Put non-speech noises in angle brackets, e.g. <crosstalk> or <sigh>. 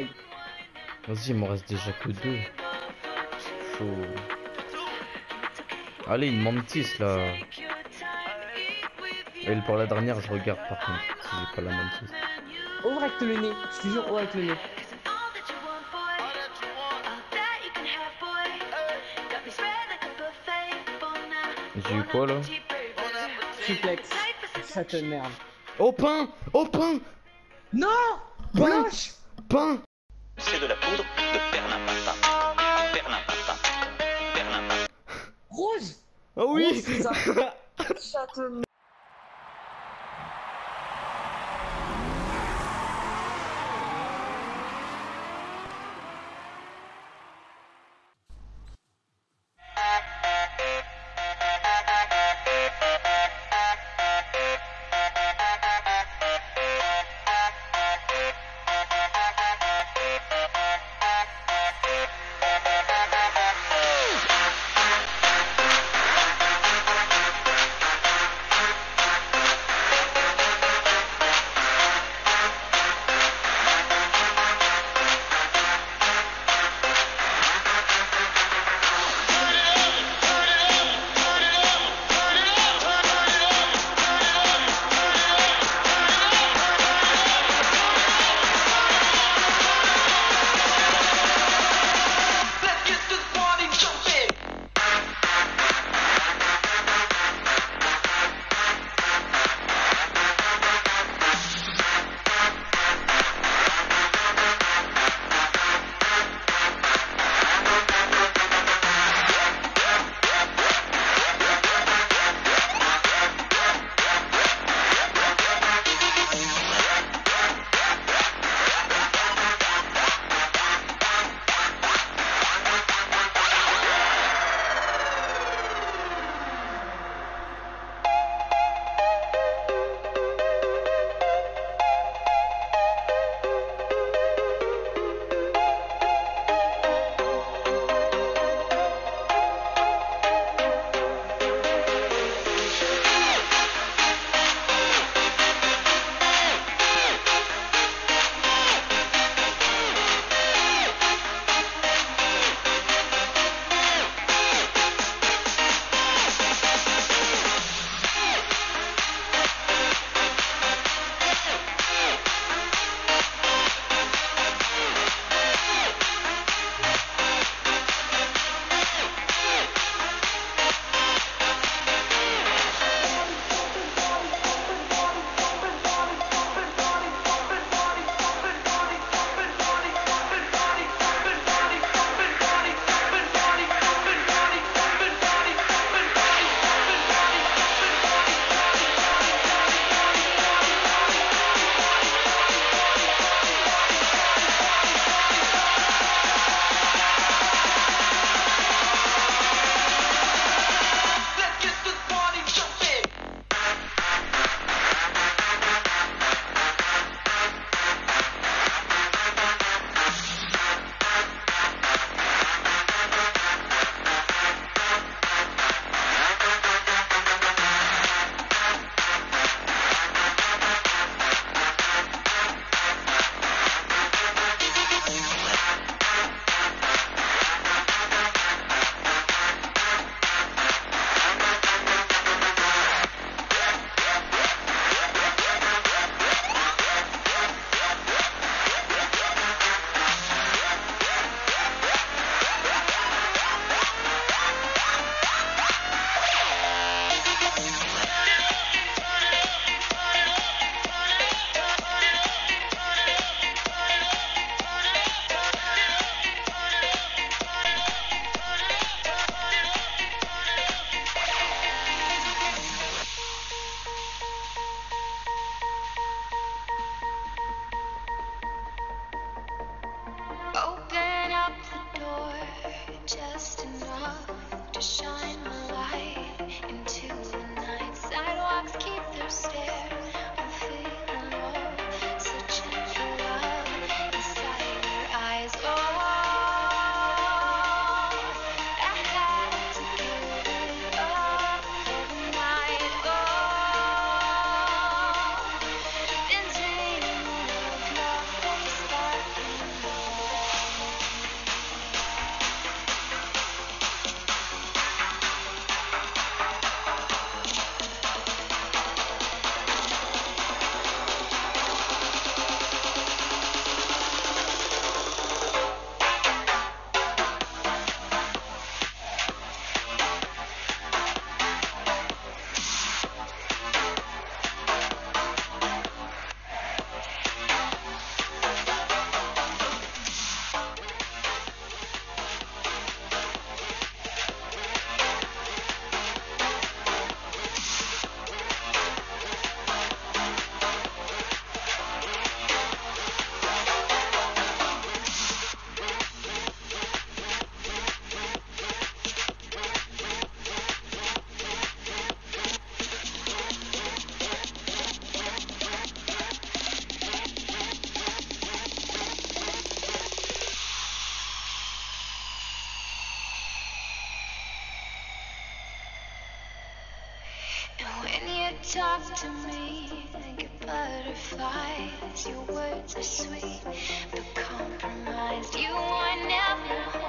Vas-y, il m'en reste déjà que deux. Allez, une mantis là. Et pour la dernière, je regarde par contre, si j'ai pas la mantis. Ouvre avec le nez, je te jure, ouvre avec le nez. J'ai eu quoi là? Suplex. Ça te merde. Oh pain Oh pain Non Pain Blanche Pain C'est de la poudre de perlimpinpin. Perlimpinpin. Perlimpinpin. Rose Oh oui Rose, c'est ça. <laughs> Ça talk to me and get butterflies. Your words are sweet but compromised. You are never.